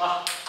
아.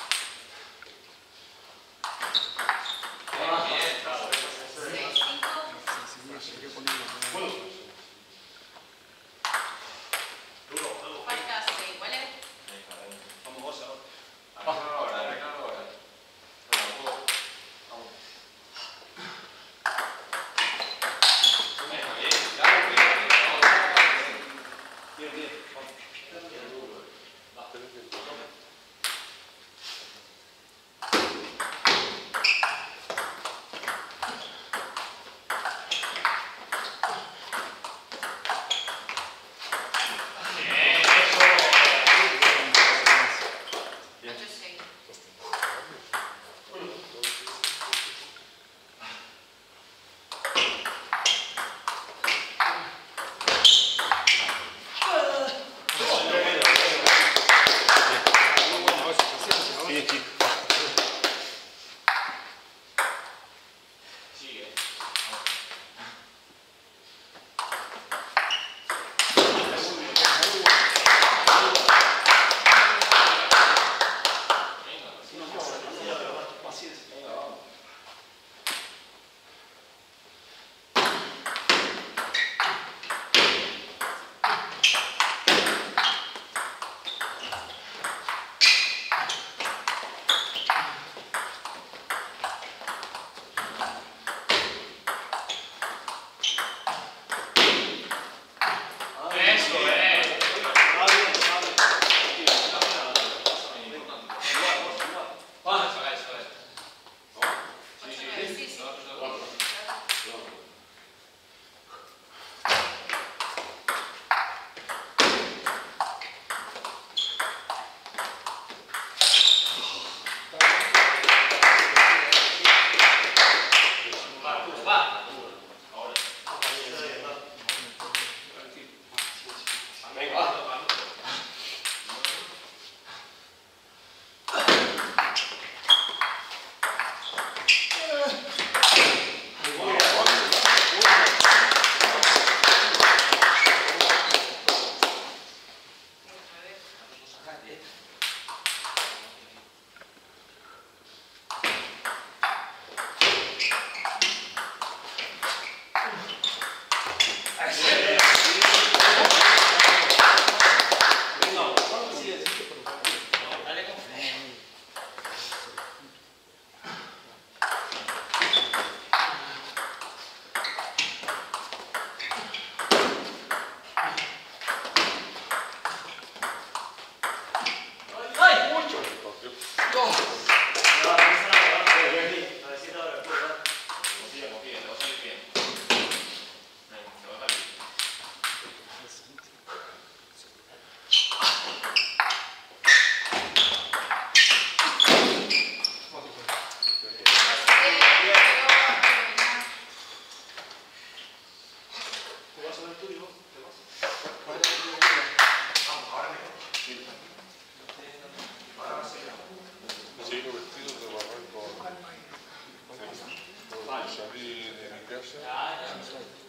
Salí de mi casa,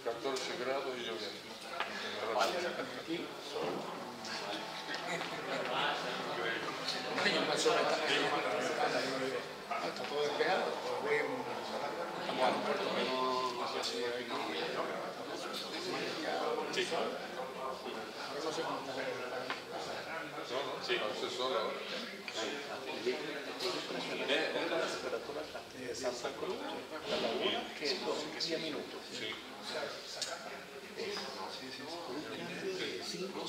14 grados y lloviendo. Todo. Sí. Hace sol ahora. de Santa Cruz hasta la una, que son 10 minutos. Sí. Cinco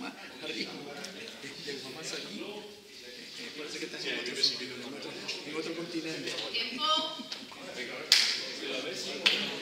más. Es es en otro, en otro, en otro continente. Thank you.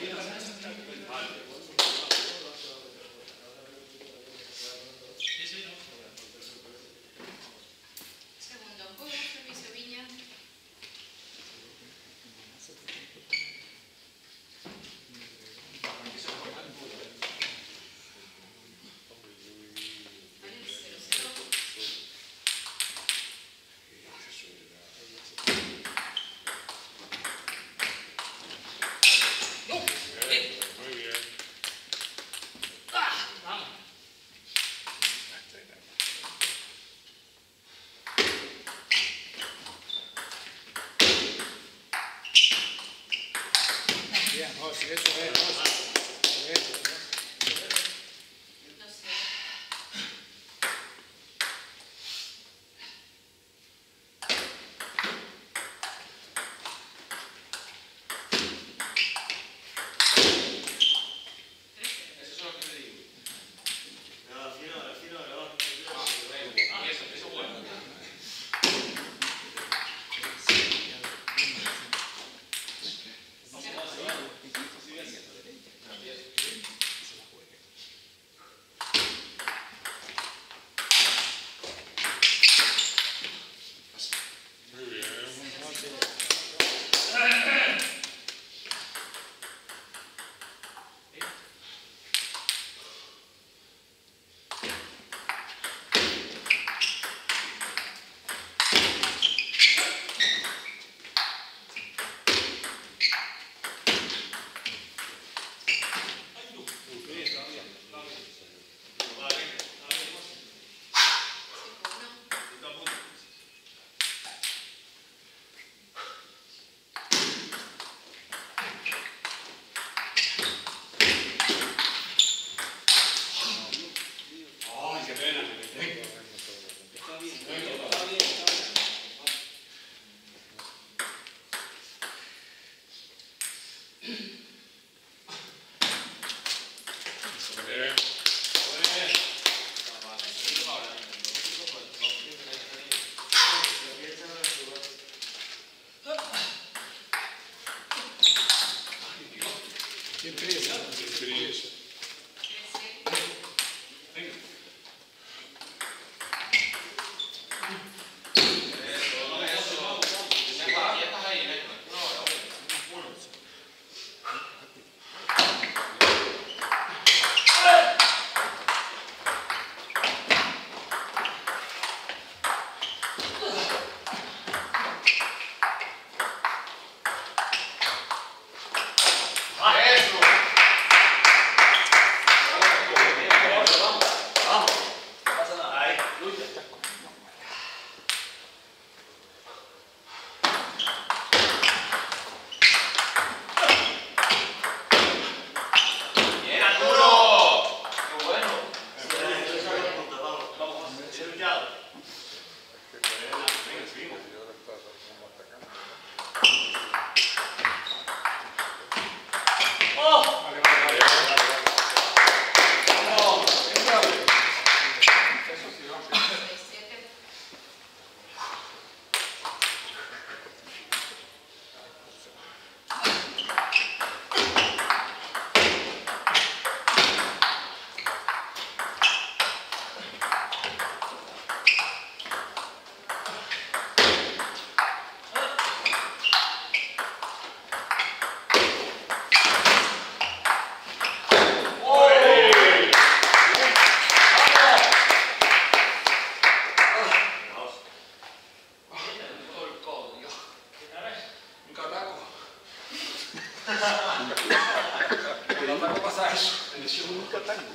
eso, le hicieron un catálogo,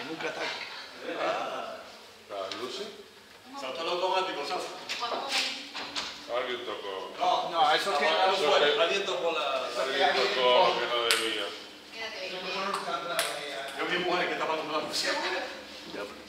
en un catálogo. Ah, claro, sí. Saltó automático, Alguien tocó. No, no, eso es que ah, alguien tocó la. Alguien tocó lo que no debía. Yo vi mujeres que estaba estaban tomando.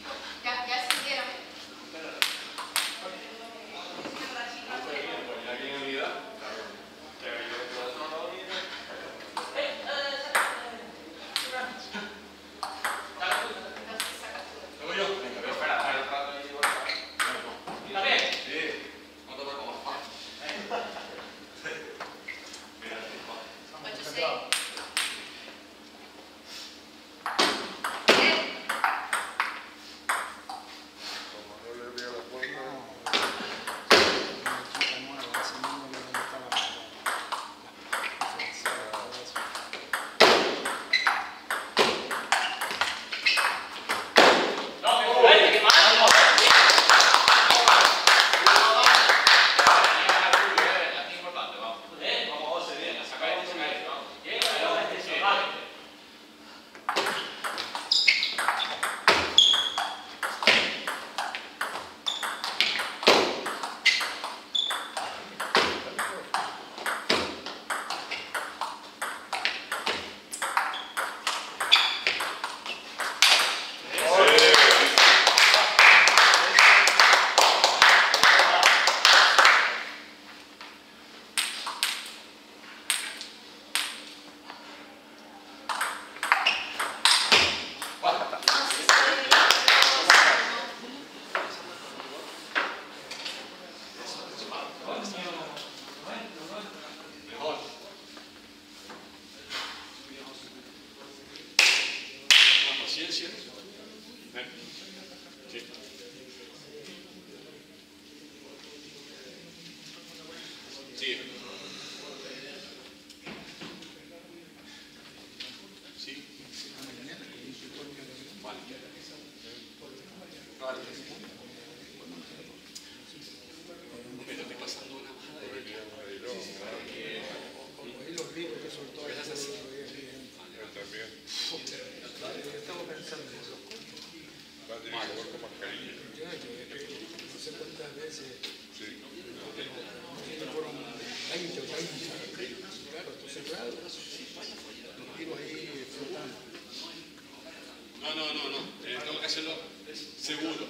Seguro,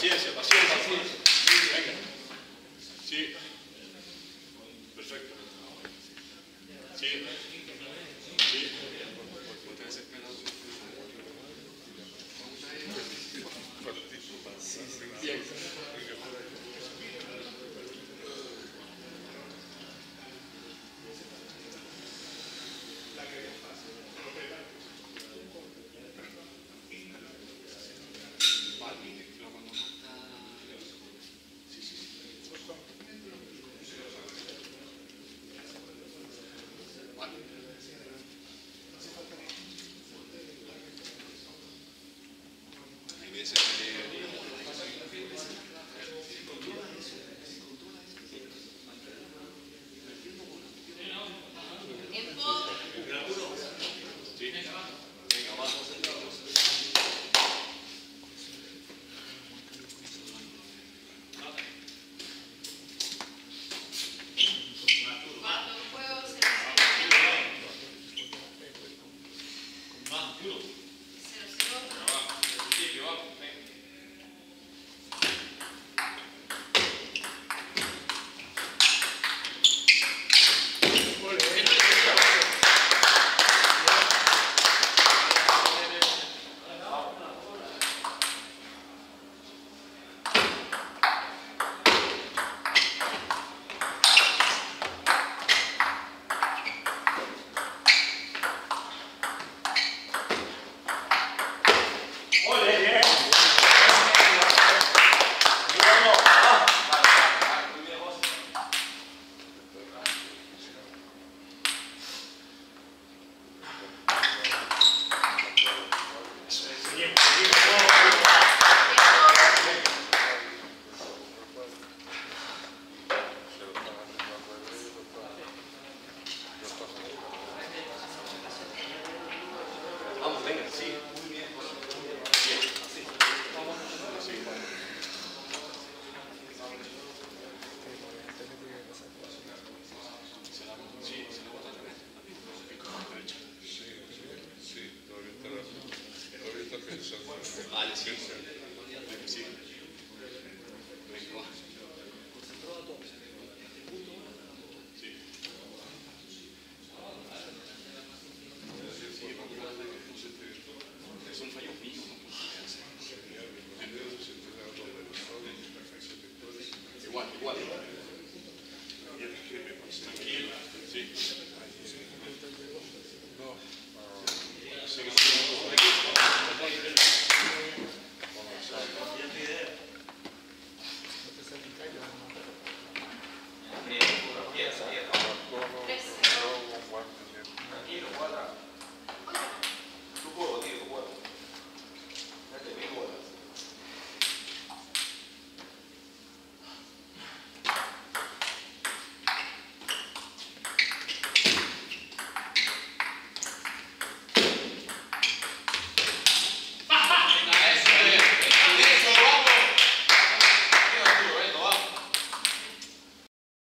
Paciencia, paciencia, paciencia. Venga. Sí. esse aqui